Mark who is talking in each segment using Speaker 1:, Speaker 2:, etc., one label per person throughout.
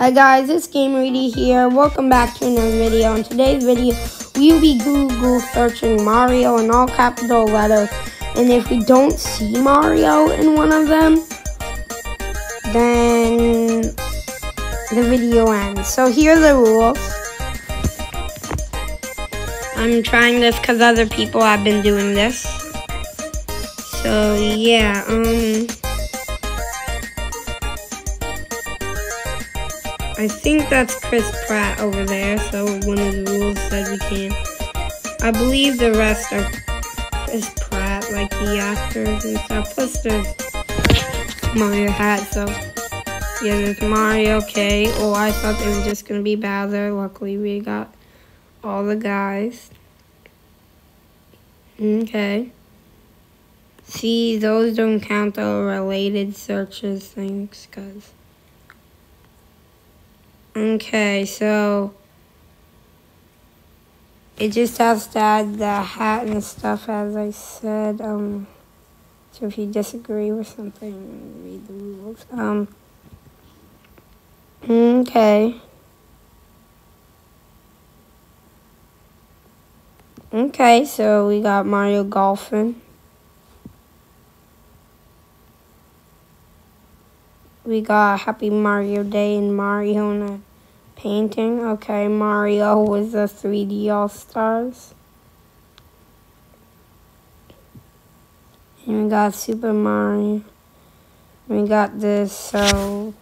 Speaker 1: Hi guys, it's GamerED here. Welcome back to another video. In today's video, we will be Google searching Mario in all capital letters. And if we don't see Mario in one of them, then the video ends. So here are the rules. I'm trying this because other people have been doing this. So yeah, um... I think that's Chris Pratt over there, so one of the rules said we can't. I believe the rest are Chris Pratt, like the actors and stuff. Plus there's Mario hat, so yeah, there's Mario, okay. Oh, I thought they were just gonna be Bowser. Luckily we got all the guys. Okay. See, those don't count the related searches things, because... Okay, so it just has to add the hat and stuff as I said. Um, so if you disagree with something, read the rules. Um, okay. Okay, so we got Mario golfing. We got Happy Mario Day and Mario in a painting. Okay, Mario was the 3D All-Stars. And we got Super Mario. We got this, so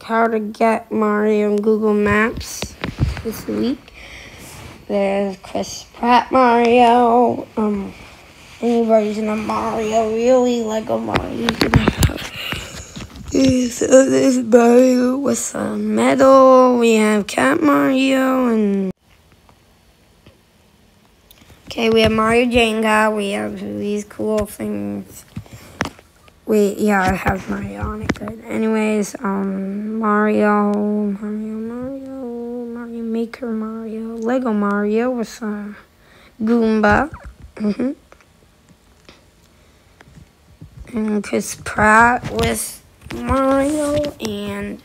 Speaker 1: how to get Mario in Google Maps this week. There's Chris Pratt Mario, um, any version of Mario, really Lego Mario so there's Mario with some metal. We have Cat Mario and okay, we have Mario Jenga. We have these cool things. We yeah, I have Mario on it. Good. Anyways, um, Mario, Mario, Mario, Mario Maker, Mario, Lego Mario with a Goomba. Mhm. and Chris Pratt with Mario and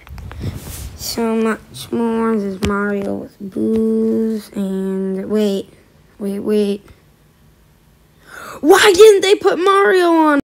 Speaker 1: so much more. There's Mario with Boos and wait, wait, wait. Why didn't they put Mario on?